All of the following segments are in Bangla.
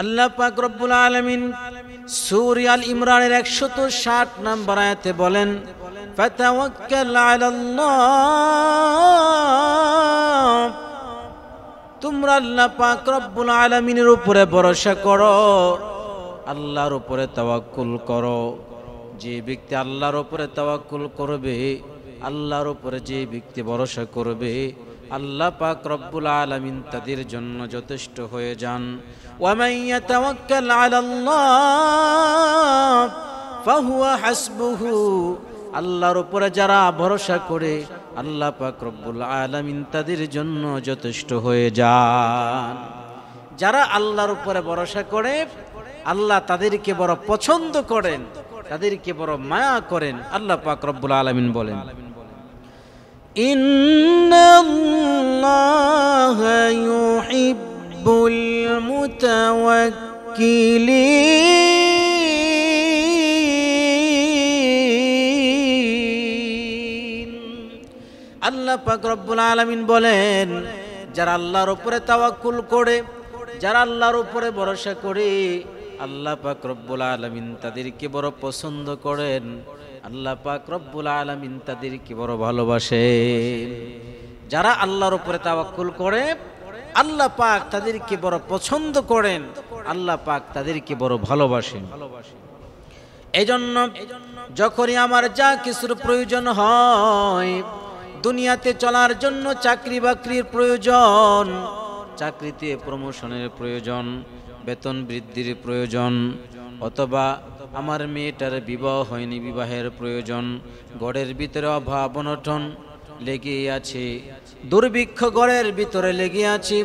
আল্লাহ পাক রব্বুল আলামিন আল ইমরানের 160 নম্বর আয়াতে বলেন তোমরা আল্লাহ পাক রব্বুল আলামিনের উপরে ভরসা করো, আল্লাহর উপরে তাওয়াক্কুল করো। যে ব্যক্তি আল্লাহর উপরে তাওয়াক্কুল করবে, আল্লাহর উপরে যে ব্যক্তি ভরসা করবে আল্লাহ পাক রব্বুল আলামিন তাদের জন্য যথেষ্ট হয়ে যান। আল্লাহর উপরে যারা ভরসা করে, আল্লাহ পাক রব্বুল আলামিন তাদের জন্য যথেষ্ট হয়ে যান। যারা আল্লাহর উপরে ভরসা করে, আল্লাহ তাদেরকে বড় পছন্দ করেন, তাদেরকে বড় মায়া করেন, আল্লাহ পাক রব্বুল আলামিন বলেন। إن الله يحب المتوكلين আল্লাহ পাক রব্বুল আলামিন বলেন যারা আল্লাহর উপরে তাওয়াক্কুল করে যারা আল্লাহর উপরে ভরসা করে আল্লাহ পাক রব্বুল আলামিন তাদেরকে বড় পছন্দ করেন আল্লাহ পাক রব্বুল আলামিন তাদেরকে বড় ভালোবাসেন যারা আল্লাহর উপরে তাওয়াক্কুল করে, আল্লাহ পাক তাদেরকে বড় পছন্দ করেন, আল্লাহ পাক তাদেরকে বড় ভালোবাসেন। এজন্য যখনই আমার যা কিছুর প্রয়োজন হয়, দুনিয়াতে চলার জন্য চাকরি বাকরির প্রয়োজন, চাকরিতে প্রমোশনের প্রয়োজন, বেতন বৃদ্ধির প্রয়োজন, অথবা আমার মেয়েটার বিবাহ হয়নি, বিবাহের প্রয়োজন। গড়ের ভিতরে অভাব অনটন লেগে আছে। দুর্ভিক্ষ গড়ের ভিতরে লেগে আছে।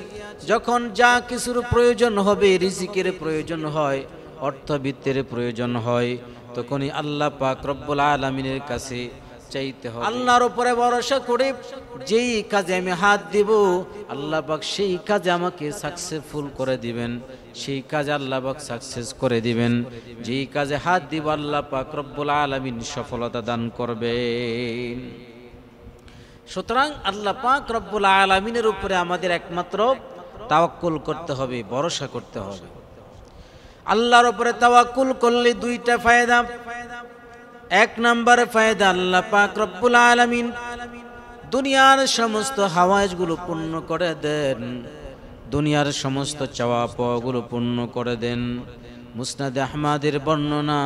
যখন যা কিছুর প্রয়োজন হবে, রিজিকের প্রয়োজন হয়, অর্থবিত্তের প্রয়োজন হয়, তখনই আল্লাহ পাক রব্বুল আলমিনের কাছে চাইতে হবে। আল্লাহর উপরে ভরসা করে যেই কাজে আমি হাত দিব, আল্লাহ পাক সেই কাজে আমাকে সাকসেসফুল করে দিবেন। সেই কাজে আল্লাহ সাকসেস করে দিবেন। যেই কাজে হাত দিব, আল্লাহ পাক রব্বুল আলামিন সফলতা দান করবেন। সুতরাং আল্লাহ পাক রব্বুল আলামিনের উপরে আমাদের একমাত্র তাওয়াক্কুল করতে হবে, ভরসা করতে হবে। আল্লাহর উপরে তাওয়াক্কুল করলে দুইটা ফায়দা। এক নম্বর ফায়দা আল্লাহ পাক রব্বুল আলামিন। দুনিয়ার সমস্ত হাওয়াজগুলো পূর্ণ করে দেন। দুনিয়ার সমস্ত চাওয়া পাওয়াগুলো পূর্ণ করে দেন। মুসনাদ আহমাদের বর্ণনা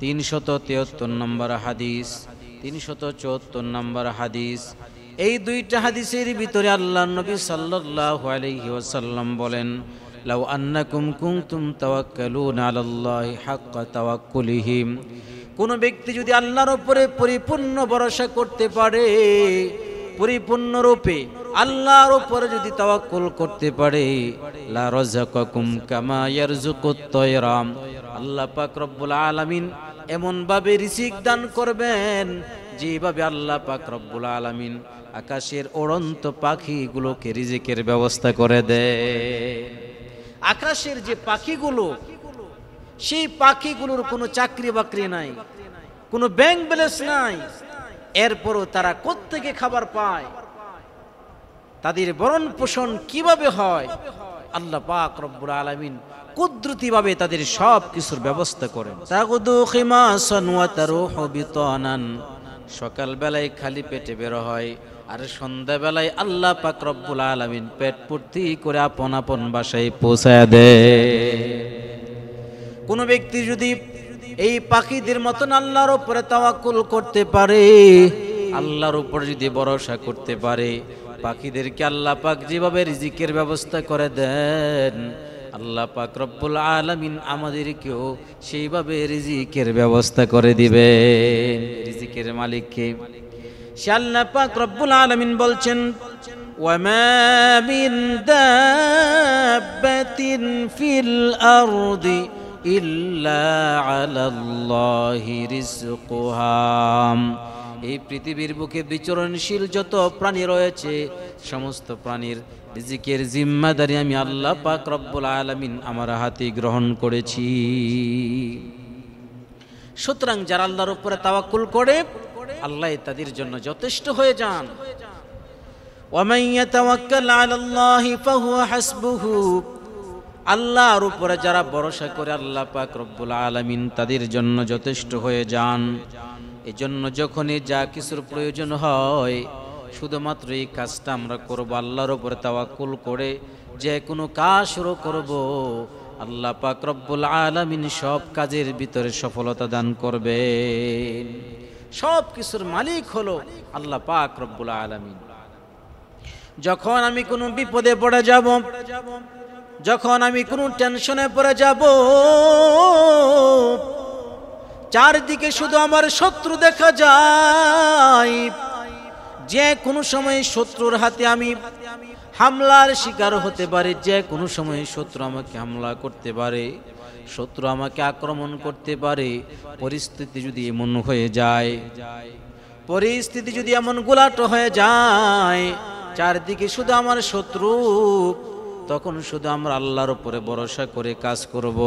তিনশত তিয়াত্তর নম্বর হাদিস, তিনশত চুয়াত্তর নম্বর হাদিস। এই দুইটা হাদিসের ভিতরে আল্লাহ নবী সাল্লাল্লাহু আলাইহি ওয়াসাল্লাম বলেন, লাউ আন্নাকুম কুনতুম তাওয়াক্কালুনা আলাল্লাহি হাক্কা তাওয়াক্কুলিহিম কোন ব্যক্তি যদি আল্লাহর উপরে পরিপূর্ণ ভরসা করতে পারে, পরিপূর্ণ রূপে আল্লাহর উপরে যদি তাওয়াক্কুল করতে পারে, লা রাযাকাকুম কামা ইয়ারযুকুত তায়রাম। আল্লাহ পাক রব্বুল আলামিন এমন ভাবে রিজিক দান করবেন যেভাবে আল্লাহ পাক রব্বুল আলামিন আকাশের ওড়ন্ত পাখিগুলোকে রিজিকের ব্যবস্থা করে দেয় আকাশের যে পাখিগুলো সেই পাখিগুলোর কোনো চাকরি বাকরি নাই, কোনো ব্যাংক ব্যালেন্স নাই। এরপরও তারা কোত্থেকে খাবার পায়? তাদের বরণ পোষণ কীভাবে হয়? আল্লাহ পাক রব্বুল আলামিন কুদরতিভাবে তাদের সব কিছুর ব্যবস্থা করেন। তাগুদু খিমাসান ওয়া তারুহু বিতানান। সকাল বেলায় খালি পেটে বের হয়, আর সন্ধ্যা বেলায় আল্লাহ পাক রব্বুল আলামিন পেট পূর্তি করে আপন আপন বাসায় পৌঁছায় দেয়। কোন ব্যক্তি যদি এই পাখিদের মতন আল্লাহর উপরে তাওয়াক্কুল করতে পারে আল্লাহর উপর যদি ভরসা করতে পারে পাখিদেরকে আল্লাহ পাক যেভাবে রিজিকের ব্যবস্থা করে দেন আল্লাহ পাক রব্বুল আলামিন আমাদেরকেও সেইভাবে রিজিকের ব্যবস্থা করে দিবে রিজিকের মালিককে সে আল্লাহ পাক রব্বুল আলামিন বলছেন وما من دابة في الأرض إلا على الله رزقها এই পৃথিবীর বুকে বিচরণশীল যত প্রাণী রয়েছে সমস্ত প্রাণীর রিজিকের জিম্মাদারি আমি আল্লাহ পাক রব্বুল আলামিন আমার হাতে গ্রহণ করেছি সুতরাং যারা আল্লাহর উপরে তাওয়াক্কুল করে আল্লাহ তাদের জন্য যথেষ্ট হয়ে যান ومن يتوكل على الله فهو حسبه আল্লাহর উপরে যারা ভরসা করে আল্লাহ পাক রব্বুল আলামিন তাদের জন্য যথেষ্ট হয়ে যান। এজন্য যখনই যা কিছুর প্রয়োজন হয়, শুধুমাত্র এই কাজটা আমরা করব, আল্লাহর উপরে তাওয়াক্কুল করে যে কোনো কাজ শুরু করব, আল্লাহ পাক রব্বুল আলামিন সব কাজের ভিতরে সফলতা দান করবেন। সব কিছুর মালিক হলো আল্লাহ পাক রব্বুল আলামিন। যখন আমি কোনো বিপদে পড়ে যাব যখন আমি কোনো টেনশনে পড়ে যাব, চারদিকে শুধু আমার শত্রু দেখা যায়। যে কোনো সময় শত্রুর হাতে আমি হামলার শিকার হতে পারে, যে কোনো সময় শত্রু আমাকে হামলা করতে পারে, শত্রু আমাকে আক্রমণ করতে পারে। পরিস্থিতি যদি এমন হয়ে যায়, পরিস্থিতি যদি এমন গোলাট হয়ে যায়, চারদিকে শুধু আমার শত্রু তখন শুধু আমরা আল্লাহর উপরে ভরসা করে কাজ করব।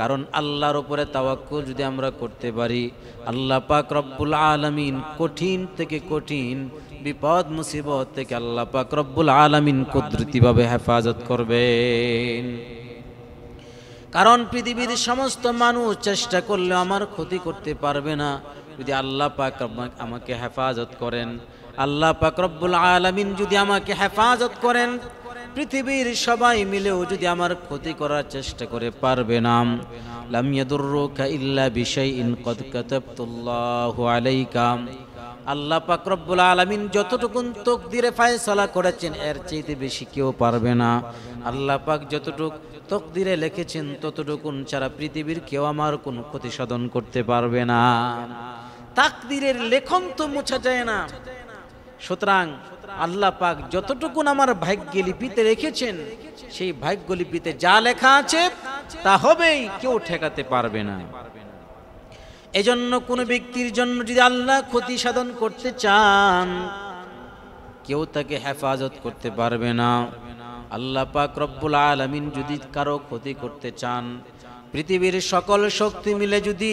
কারণ আল্লাহর উপরে তাওয়াক্কুল যদি আমরা করতে পারি, আল্লাহ পাক রব্বুল আলামিন কঠিন থেকে কঠিন বিপদ, মুসিবত থেকে আল্লাহ পাক রব্বুল আলামিন কুদরতিভাবে হেফাজত করবেন কারণ পৃথিবীর সমস্ত মানুষ চেষ্টা করলে আমার ক্ষতি করতে পারবে না যদি আল্লাহ পাক আমাকে হেফাজত করেন, আল্লাহ পাক রব্বুল আলামিন যদি আমাকে হেফাজত করেন পৃথিবীর সবাই মিলেও যদি আমার ক্ষতি করার চেষ্টা করে পারবে না। লাম ইয়াদুররুকা ইল্লা বিশাইইন কদ কাতাবতুল্লাহু আলাইকা। আল্লাহ পাক রব্বুল আলামিন যতটুকুন তকদিরে ফায়সালা করেছেন, এর চাইতে বেশি কেউ পারবে না। আল্লাহ পাক যতটুক তকদিরে লিখেছেন, ততটুকুন ছাড়া পৃথিবীর কেউ আমার কোনো ক্ষতি সাধন করতে পারবে না। তাকদিরের লেখন তো মোছা যায় না। সুতরাং আল্লাহ পাক যতটুকুন আমার ভাগ্য লিপিতে রেখেছেন, সেই ভাগ্য লিপিতে যা লেখা আছে, তা হবেই, কেউ ঠেকাতে পারবে না। এজন্য কোনো ব্যক্তির জন্য যদি আল্লাহ ক্ষতি সাধন করতে চান, কেউ তাকে হেফাজত করতে পারবে না। আল্লাহ পাক রব্বুল আলামিন যদি কারও ক্ষতি করতে চান, পৃথিবীর সকল শক্তি মিলে যদি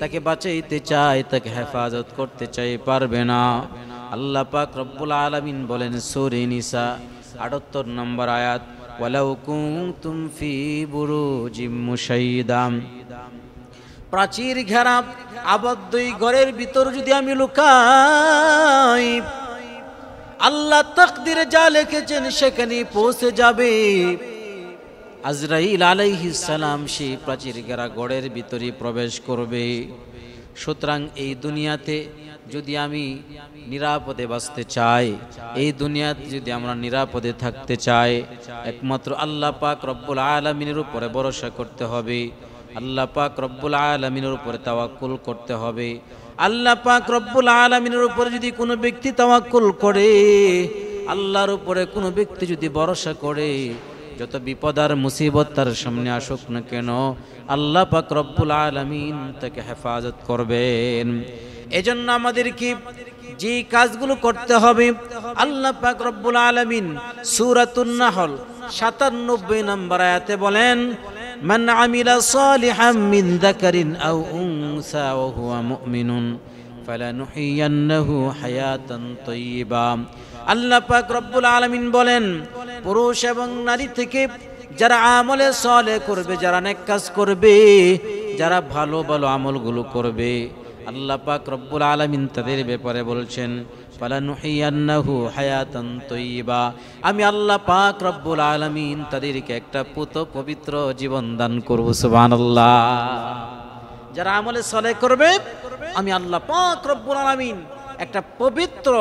তাকে বাঁচাইতে চায়, তাকে হেফাজত করতে চাই পারবে না। আল্লাহ পাক রব্বুল আলামিন বলেন সূরা নিসা 78 নম্বর আয়াত, ওয়ালাউ কুনতুম ফি বুরুজিম মুশাইদাম প্রাচীর ঘেরা আবদ্ধ ঘরের ভিতর যদি আমি লুকাই, আল্লাহ তকদিরে যা লিখেছেন সেখানে পৌঁছে যাবে। আজরাইল আলাইহিস সালাম সেই প্রাচীর ঘেরা গড়ের ভিতরে প্রবেশ করবে। সুতরাং এই দুনিয়াতে যদি আমি নিরাপদে বাঁচতে চাই, এই দুনিয়াতে যদি আমরা নিরাপদে থাকতে চাই, একমাত্র আল্লাহ পাক রব্বুল আলমিনের উপরে ভরসা করতে হবে, আল্লাহ পাক রব্বুল আলমিনের উপরে তাওয়াক্কুল করতে হবে। আল্লাহ পাক রব্বুল আলমিনের উপরে যদি কোনো ব্যক্তি তাওয়াক্কুল করে, আল্লাহর উপরে কোনো ব্যক্তি যদি ভরসা করে, যত বিপদ আর মুসিবত তার সামনে আসুক না কেন, আল্লাহ পাক রব্বুল আলমিন তাকে হেফাজত করবেন। এজন্য আমাদের কি যে কাজগুলো করতে হবে আল্লাহ পাক রব্বুল আলমিন সুরাতুন নাহল সাতানব্বই নম্বর আয়াতে বলেন من عمل صالحا من ذكر أو أنثى وهو مؤمن فلنحيينه حياة طيبة আল্লাহ পাক রব্বুল আলামিন বলেন পুরুষ এবং নারী থেকে যারা আমলে সলে করবে যারা নেক কাজ করবে যারা ভালো ভালো আমলগুলো করবে আল্লাহ পাক রব্বুল আলামিন তাদের ব্যাপারে বলছেন, ফালানুহিয়ান্নাহু হায়াতান তৈবা আমি আল্লাহ পাক রব্বুল আলামিন তাদেরকে একটা পুত পবিত্র জীবন দান করব, সুবহানাল্লাহ। যারা আমলে সলে করবে, আমি আল্লাহ পাক রব্বুল আলামিন একটা পবিত্র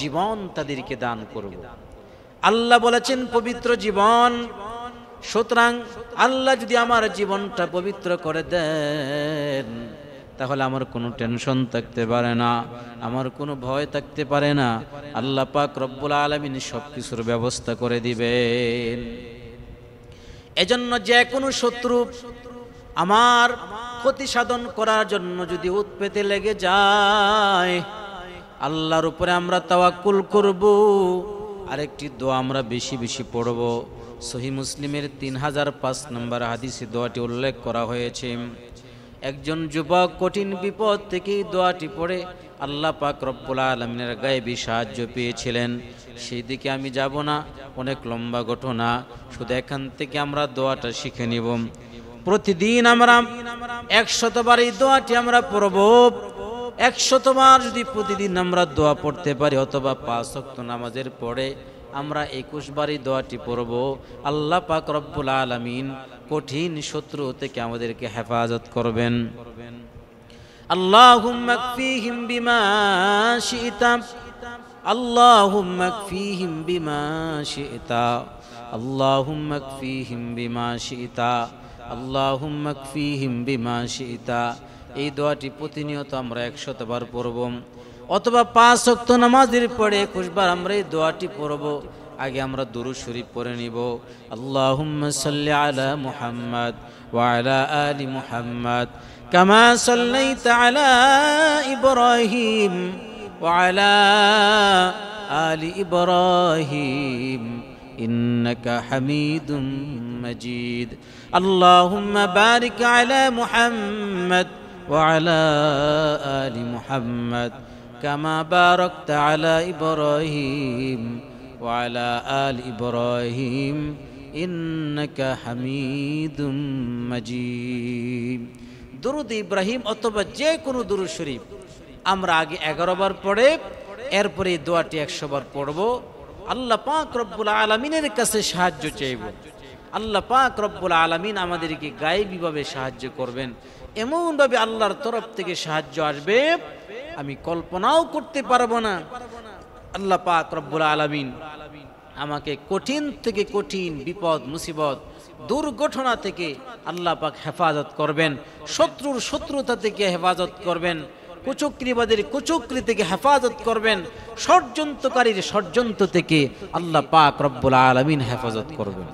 জীবন তাদেরকে দান করব। আল্লাহ বলেছেন, পবিত্র জীবন। সুতরাং আল্লাহ যদি আমার জীবনটা পবিত্র করে দেন তাহলে আমার কোনো টেনশন থাকতে পারে না, আমার কোনো ভয় থাকতে পারে না। আল্লাহ পাক রব্বুল আলমিন সব কিছুর ব্যবস্থা করে দিবেন। এজন্য যে কোনো শত্রু আমার ক্ষতি সাধন করার জন্য যদি উৎপেতে লেগে যায়, আল্লাহর উপরে আমরা তাওয়াক্কুল করব, আরেকটি দোয়া আমরা বেশি বেশি পড়ব। সহি মুসলিমের তিন হাজার পাঁচ নম্বর হাদিসে দোয়াটি উল্লেখ করা হয়েছে। একজন যুবক কঠিন বিপদ থেকে দোয়াটি পড়ে আল্লাহ পাক রব্বুল আলমিনের গায়েবী সাহায্য পেয়েছিলেন। সেই দিকে আমি যাব না, অনেক লম্বা ঘটনা, শুধু এখান থেকে আমরা দোয়াটা শিখে নিব। প্রতিদিন আমরা একশতবার এই দোয়াটি আমরা পড়ব। একশতবার যদি প্রতিদিন আমরা দোয়া পড়তে পারি, অথবা পাঁচ অক্ত নামাজের পরে আমরা একুশ বারই দোয়াটি পড়ব আল্লাহ পাক রব্বুল আলমিন কঠিন শত্রু থেকে আমাদেরকে হেফাজত করবেন اللهم اكفيهم بما شئت اللهم اكفيهم بما شئت اللهم اكفيهم بما شئت اللهم اكفيهم بما شئت এই দোয়াটি প্রতিনিয়ত আমরা একশতবার পড়ব অথবা পাঁচ অক্ত নামাজের পরে একুশবার আমরা এই দোয়াটি পড়ব আগে আমরা দুরু শরীফ পড়ে নিব আল্লাহুম্মা সাল্লি আলা মুহাম্মদ ওয়া আলা আলি মুহাম্মদ কামা সাল্লাইতা আলা ইব্রাহিম ওয়া আলা আলি ইব্রাহিম إنك حميد مجيد اللهم بارك على محمد وعلى آل محمد كما باركت على إبراهيم وعلى آل إبراهيم إنك حميد مجيد দুরুদ ইব্রাহিম অথবা যে কোনো দুরুদ শরীফ আমরা আগে এগারো বার পড়ে এরপরে এই দোয়াটি একশো বার পড়ব আল্লাহ পাক রব্বুল আলমিনের কাছে সাহায্য চাইব আল্লাহ পাক রব্বুল আলমিন আমাদেরকে গায়েবীভাবে সাহায্য করবেন এমনভাবে আল্লাহর তরফ থেকে সাহায্য আসবে আমি কল্পনাও করতে পারব না। আল্লাহ পাক রব্বুল আলমিন আমাকে কঠিন থেকে কঠিন বিপদ, মুসিবত, দুর্ঘটনা থেকে আল্লাহ পাক হেফাজত করবেন। শত্রুর শত্রুতা থেকে হেফাজত করবেন। কুচক্রিবাদের কুচক্রি থেকে হেফাজত করবেন। ষড়যন্ত্রকারীর ষড়যন্ত্র থেকে আল্লাহ পাক রব্বুল আলমিন হেফাজত করবেন।